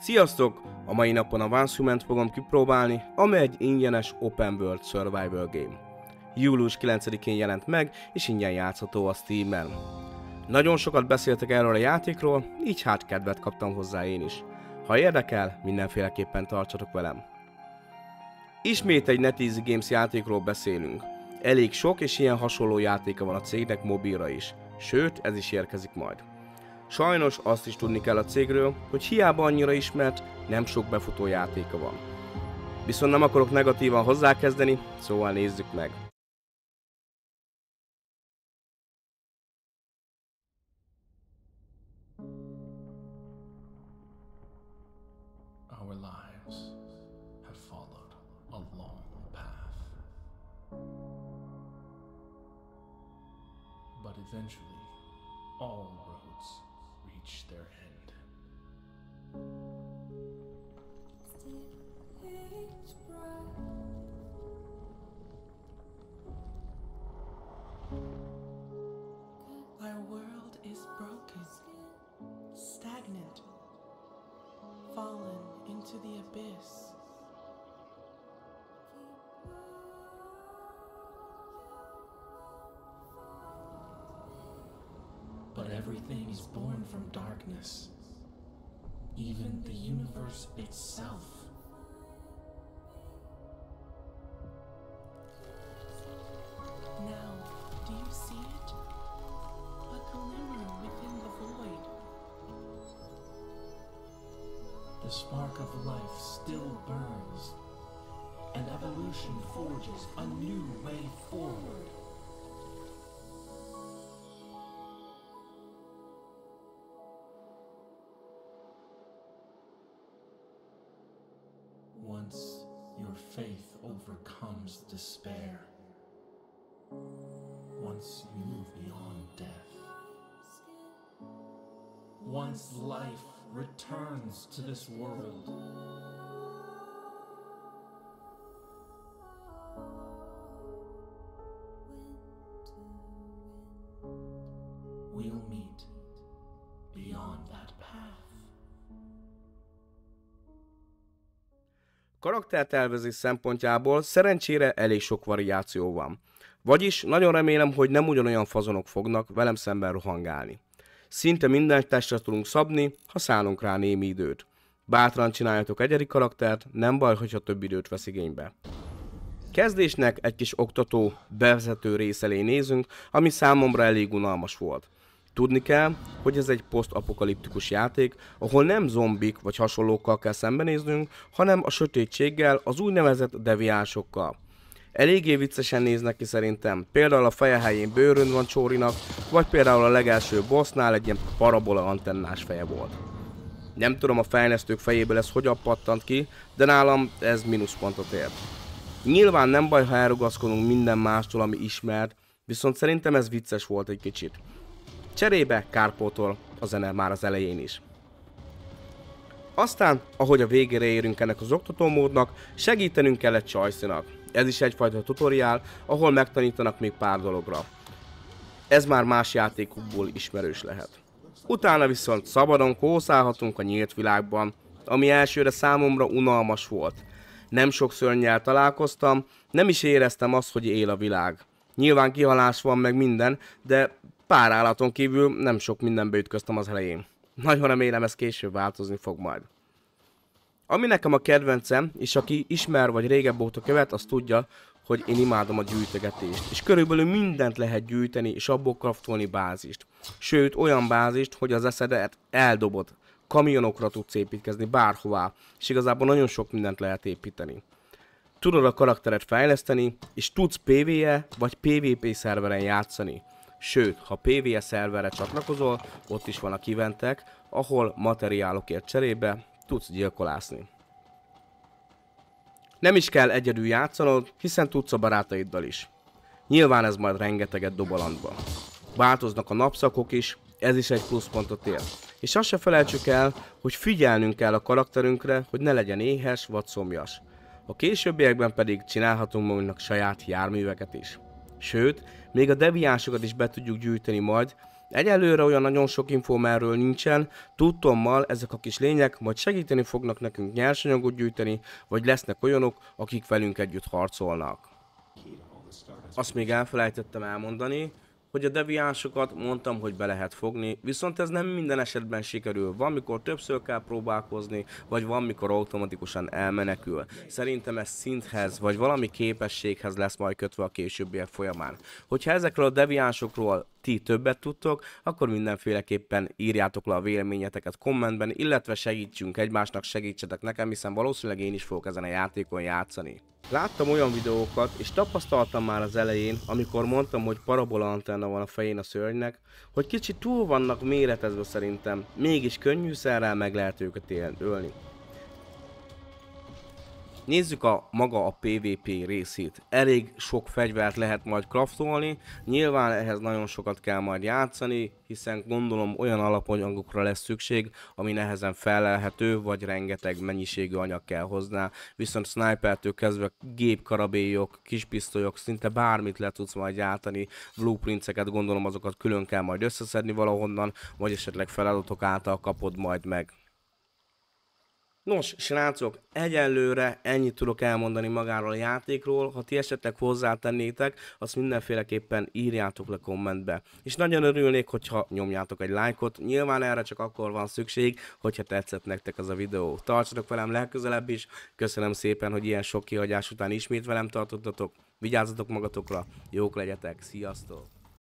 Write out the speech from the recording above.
Sziasztok! A mai napon a Vanshument fogom kipróbálni, amely egy ingyenes Open World Survival Game. Július 9-én jelent meg, és ingyen játszható a Steam-en. Nagyon sokat beszéltek erről a játékról, így hát kedvet kaptam hozzá én is. Ha érdekel, mindenféleképpen tartsatok velem. Ismét egy NetEasy Games játékról beszélünk. Elég sok és ilyen hasonló játéka van a cégnek mobilra is, sőt ez is érkezik majd. Sajnos azt is tudni kell a cégről, hogy hiába annyira ismert, nem sok befutó játéka van. Viszont nem akarok negatívan hozzákezdeni, szóval nézzük meg. Eventually, all roads reach their end. Our world is broken, stagnant, fallen into the abyss. But everything is born from darkness, even the universe itself. Now, do you see it? A glimmer within the void. The spark of life still burns, and evolution forges a new way forward. Once your faith overcomes despair, once you move beyond death, once life returns to this world, we'll meet Karaktertervezés szempontjából szerencsére elég sok variáció van. Vagyis nagyon remélem, hogy nem ugyanolyan fazonok fognak velem szemben rohangálni. Szinte minden testre tudunk szabni, ha szállunk rá némi időt. Bátran csináljatok egyedi karaktert, nem baj, hogyha több időt vesz igénybe. Kezdésnek egy kis oktató, bevezető rész elé nézünk, ami számomra elég unalmas volt. Tudni kell, hogy ez egy posztapokaliptikus játék, ahol nem zombik vagy hasonlókkal kell szembenéznünk, hanem a sötétséggel, az úgynevezett deviánsokkal. Eléggé viccesen néznek ki szerintem, például a feje helyén bőrön van Csórinak, vagy például a legelső bossnál egy ilyen parabola antennás feje volt. Nem tudom a fejlesztők fejéből ez hogyan pattant ki, de nálam ez mínuszpontot ért. Nyilván nem baj, ha elrugaszkodunk minden mástól, ami ismert, viszont szerintem ez vicces volt egy kicsit. Cserébe kárpótol a zene már az elején is. Aztán, ahogy a végére érünk ennek az oktatómódnak, segítenünk kell egy csajszinak. Ez is egyfajta tutoriál, ahol megtanítanak még pár dologra. Ez már más játékokból ismerős lehet. Utána viszont szabadon kószálhatunk a nyílt világban, ami elsőre számomra unalmas volt. Nem sok szörnyel találkoztam, nem is éreztem azt, hogy él a világ. Nyilván kihalás van meg minden, de pár állaton kívül nem sok mindenbe ütköztem az elején. Nagyon remélem ez később változni fog majd. Ami nekem a kedvencem, és aki ismer vagy régebb óta követ, az tudja, hogy én imádom a gyűjtögetést. És körülbelül mindent lehet gyűjteni, és abból kraftolni bázist. Sőt, olyan bázist, hogy az eszedet eldobod. Kamionokra tudsz építkezni, bárhová. És igazából nagyon sok mindent lehet építeni. Tudod a karakteret fejleszteni, és tudsz PvE vagy PvP szerveren játszani. Sőt, ha PvE szerverre csatlakozol, ott is van a kiventek, ahol materiálokért cserébe tudsz gyilkolászni. Nem is kell egyedül játszanod, hiszen tudsz a barátaiddal is. Nyilván ez majd rengeteget dob a. Változnak a napszakok is, ez is egy pluszpontot ér. És azt se felejtsük el, hogy figyelnünk kell a karakterünkre, hogy ne legyen éhes vagy szomjas. A későbbiekben pedig csinálhatunk magunknak saját járműveket is. Sőt, még a deviánsokat is be tudjuk gyűjteni majd, Egyelőre olyan nagyon sok infóm erről nincsen, tudtommal ezek a kis lények majd segíteni fognak nekünk nyersanyagot gyűjteni, vagy lesznek olyanok, akik velünk együtt harcolnak. Azt még elfelejtettem elmondani, hogy a deviánsokat mondtam, hogy be lehet fogni, viszont ez nem minden esetben sikerül. Van, mikor többször kell próbálkozni, vagy van, mikor automatikusan elmenekül. Szerintem ez szinthez, vagy valami képességhez lesz majd kötve a későbbiek folyamán. Hogyha ezekről a deviánsokról ti többet tudtok, akkor mindenféleképpen írjátok le a véleményeteket kommentben, illetve segítsünk egymásnak, segítsetek nekem, hiszen valószínűleg én is fogok ezen a játékon játszani. Láttam olyan videókat, és tapasztaltam már az elején, amikor mondtam, hogy parabola antenna van a fején a szörnynek, hogy kicsit túl vannak méretezve szerintem, mégis könnyűszerrel meg lehet őket ölni. Nézzük a maga a PvP részét. Elég sok fegyvert lehet majd craftolni, nyilván ehhez nagyon sokat kell majd játszani, hiszen gondolom olyan alapanyagokra lesz szükség, ami nehezen felelhető, vagy rengeteg mennyiségű anyag kell hozzá, viszont snipertől kezdve gépkarabélyok, kispisztolyok, szinte bármit le tudsz majd gyártani, blueprinteket gondolom azokat külön kell majd összeszedni valahonnan, vagy esetleg feladatok által kapod majd meg. Nos, srácok, egyelőre ennyit tudok elmondani magáról a játékról, ha ti esetleg hozzátennétek, azt mindenféleképpen írjátok le kommentbe. És nagyon örülnék, hogyha nyomjátok egy lájkot, nyilván erre csak akkor van szükség, hogyha tetszett nektek az a videó. Tartsatok velem legközelebb is, köszönöm szépen, hogy ilyen sok kihagyás után ismét velem tartottatok, vigyázzatok magatokra, jók legyetek, sziasztok!